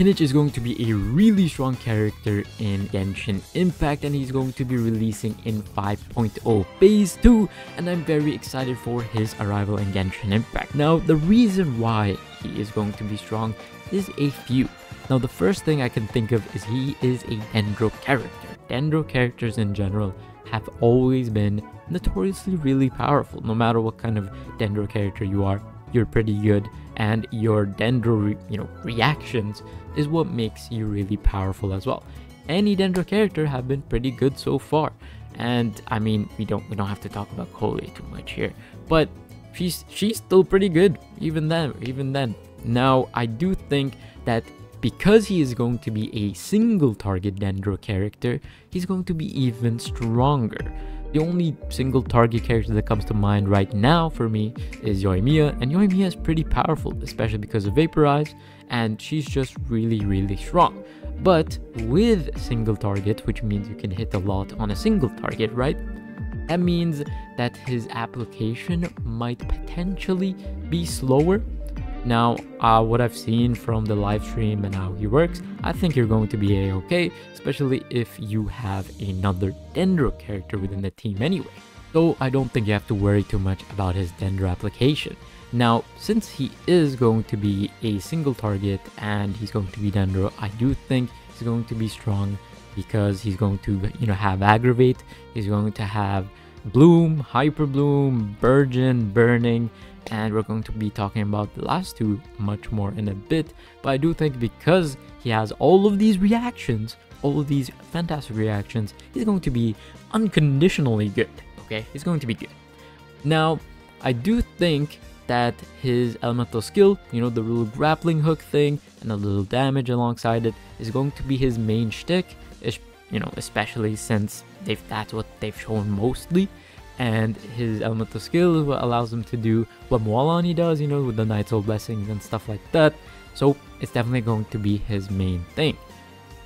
Kinich is going to be a really strong character in Genshin Impact and he's going to be releasing in 5.0 Phase 2 and I'm very excited for his arrival in Genshin Impact. Now the reason why he is going to be strong is a few. Now the first thing I can think of is he is a Dendro character. Dendro characters in general have always been notoriously really powerful. No matter what kind of Dendro character you are, you're pretty good and your Dendro, you know, reactions is what makes you really powerful as well. Any Dendro character have been pretty good so far. And I mean, we don't we don't have to talk about Collei too much here, but she's she's still pretty good even then, even then. Now, I do think that because he is going to be a single target Dendro character, he's going to be even stronger. The only single target character that comes to mind right now for me is Yoimiya, and Yoimiya is pretty powerful, especially because of Vaporize, and she's just really, really strong. But with single target, which means you can hit a lot on a single target, right? That means that his application might potentially be slower now, uh, what I've seen from the live stream and how he works, I think you're going to be a-okay, especially if you have another Dendro character within the team anyway. So I don't think you have to worry too much about his Dendro application. Now, since he is going to be a single target and he's going to be Dendro, I do think he's going to be strong because he's going to, you know, have Aggravate, he's going to have Bloom, Hyper Bloom, Burgeon, Burning, and we're going to be talking about the last two much more in a bit. But i do think because he has all of these reactions all of these fantastic reactions he's going to be unconditionally good okay? He's going to be good. Now i do think that his elemental skill you know the little grappling hook thing and a little damage alongside it is going to be his main shtick you know especially since they've that's what they've shown mostly and his elemental skill is what allows him to do what Mualani does, you know, with the Night Soul blessings and stuff like that. So it's definitely going to be his main thing.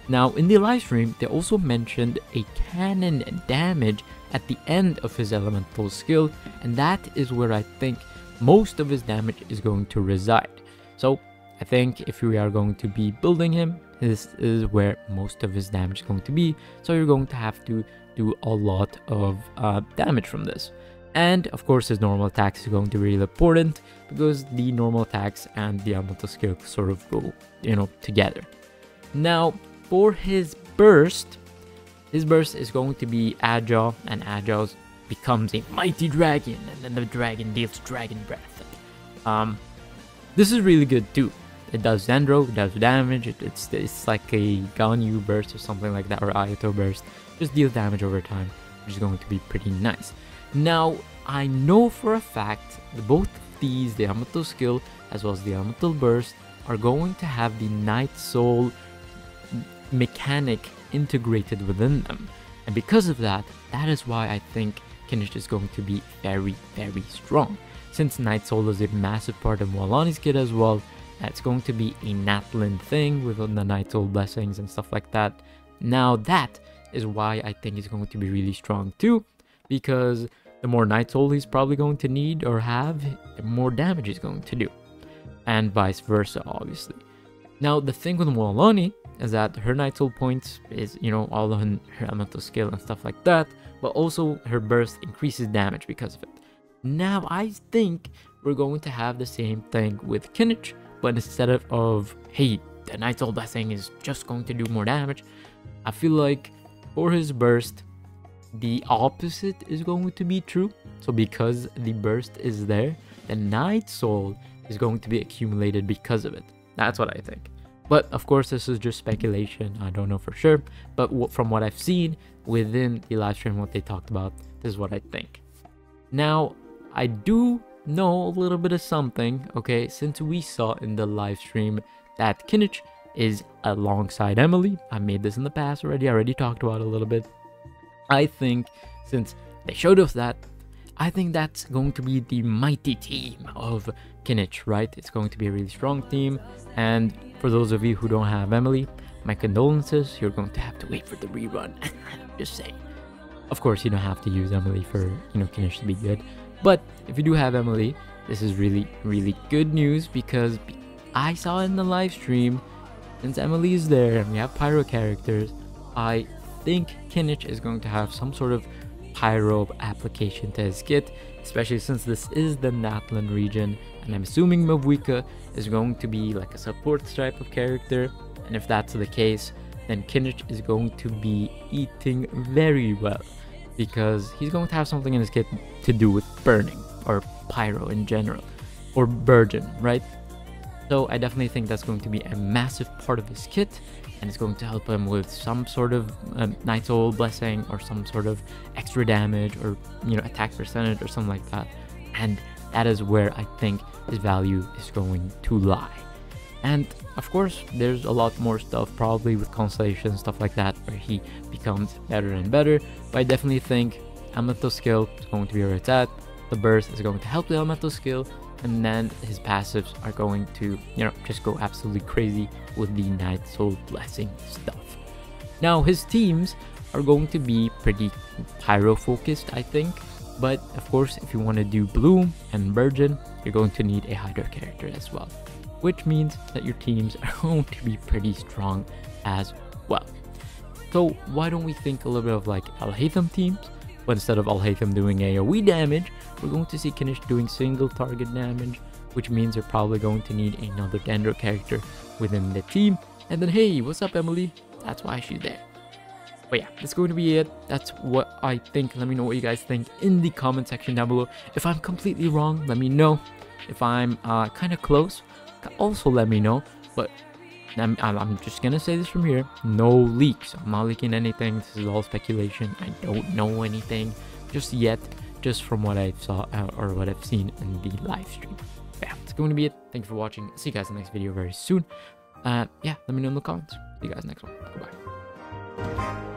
Now, in the live stream, they also mentioned a cannon damage at the end of his elemental skill, and that is where I think most of his damage is going to reside. So I think if we are going to be building him, this is where most of his damage is going to be. So you're going to have to do a lot of uh, damage from this. And of course his normal attacks is going to be really important because the normal attacks and the elemental skill sort of go, you know, together. Now for his burst, his burst is going to be Ajaw and Ajaw becomes a mighty dragon and then the dragon deals dragon breath. Um, this is really good too. It does Dendro, it does damage, it, it's it's like a Ganyu burst or something like that, or Ayato burst just deal damage over time, which is going to be pretty nice. Now, I know for a fact that both these, the Elemental Skill as well as the Elemental Burst, are going to have the Night Soul mechanic integrated within them. And because of that, that is why I think Kinich is going to be very, very strong. Since Night Soul is a massive part of Mualani's kit as well, it's going to be a Natlan thing with the Night blessings and stuff like that. Now that is why I think he's going to be really strong too, because the more Night Soul he's probably going to need or have, the more damage he's going to do. And vice versa, obviously. Now, the thing with Mualani is that her Night Soul points is, you know, all of her, elemental skill and stuff like that, but also her burst increases damage because of it. Now, I think we're going to have the same thing with Kinich, but instead of, hey, the Night Soul Blessing is just going to do more damage, I feel like for his burst, the opposite is going to be true. So because the burst is there, the Night Soul is going to be accumulated because of it. That's what I think. But of course, this is just speculation. I don't know for sure. But from what I've seen within the live stream, what they talked about, this is what I think. Now, I do know a little bit of something, okay, since we saw in the live stream that Kinich is alongside Emilie. I made this in the past already. I already talked about a little bit. I think since they showed us that, I think that's going to be the mighty team of Kinich, right? It's going to be a really strong team. And for those of you who don't have Emilie, my condolences. You're going to have to wait for the rerun. Just saying. Of course, you don't have to use Emilie for, you know, Kinich to be good. But if you do have Emilie, this is really, really good news because I saw in the live stream. Since Emilie is there and we have pyro characters, I think Kinich is going to have some sort of pyro application to his kit, especially since this is the Natlan region, and I'm assuming Mavuika is going to be like a support type of character, and if that's the case, then Kinich is going to be eating very well, because he's going to have something in his kit to do with burning, or pyro in general, or Burgeon, right? So I definitely think that's going to be a massive part of his kit, and it's going to help him with some sort of um, Night Soul blessing or some sort of extra damage or you know attack percentage or something like that. And that is where I think his value is going to lie. And of course, there's a lot more stuff probably with Constellation stuff like that where he becomes better and better. But I definitely think Elemental skill is going to be where it's at. The burst is going to help the Elemental skill and then his passives are going to, you know, just go absolutely crazy with the Night Soul Blessing stuff. Now, his teams are going to be pretty pyro focused, I think. But of course, if you want to do Bloom and Burgeon, you're going to need a Hydro character as well. Which means that your teams are going to be pretty strong as well. So why don't we think a little bit of like Alhaitham teams? But instead of Alhaitham doing AoE damage, we're going to see Kinich doing single target damage, which means they're probably going to need another Dendro character within the team. And then, hey, what's up, Emilie? That's why she's there. But yeah, that's going to be it. That's what I think. Let me know what you guys think in the comment section down below. If I'm completely wrong, let me know. If I'm uh, kind of close, also let me know. But I'm, I'm just gonna say this from here. No leaks. I'm not leaking anything. This is all speculation. I don't know anything just yet just from what i saw uh, or what i've seen in the live stream. Yeah it's going to be it. Thank you for watching. See you guys in the next video very soon. Uh yeah let me know in the comments. See you guys next one. Goodbye